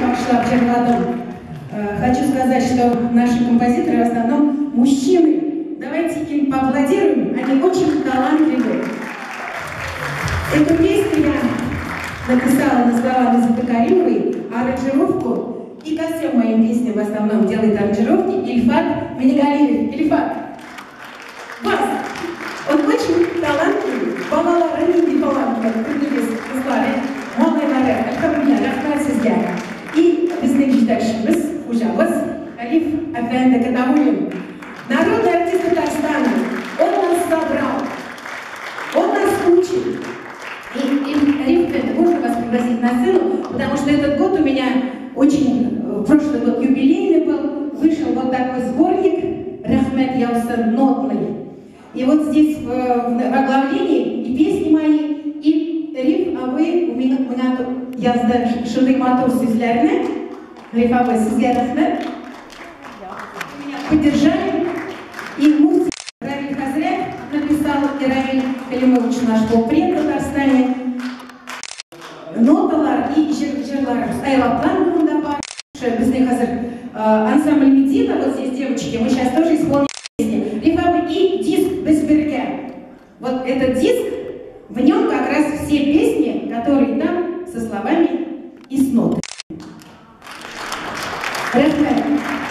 багышлап жырладым. Хочу сказать, что наши композиторы в основном мужчины. Давайте им поаплодируем, они очень талантливые. Эту песню я написала на слова Назаты Каримовой, аранжировку и ко всем моим песням в основном делает аранжировки Ильфат Минигалиев. Ильфат, вас! Он очень талантливый, indi falan kurdunuz kızları. Molayları, alhamdulillah, rahmet sizге. И біздің жетекшіміз, хужамыз, Алиф Афенда Катаулин. Народный артист Татарстана. Он нас собрал. Он нас учит. И, и Алиф, можно вас пригласить на сцену, потому что этот год у меня очень, в прошлый год юбилейный был, вышел вот такой сборник Рахмет Яусан нотный. И вот здесь в, в оглавлении и песни мои, и меня yazdı Şırdık Матур sizlerine. Риф Абай, sizге рахмет. Поддержали. И музыку Равиль Хазряк написал, и Равиль Калимович наш был пред в Татарстане. Ноталар и жырлар Айлаплан бұнда бар. Біздің қазір ансамбль Медина, вот здесь девочки, мы сейчас тоже исполним песни. Рифабы и диск Безберге. Вот этот диск, в нем как раз все песни, Ratna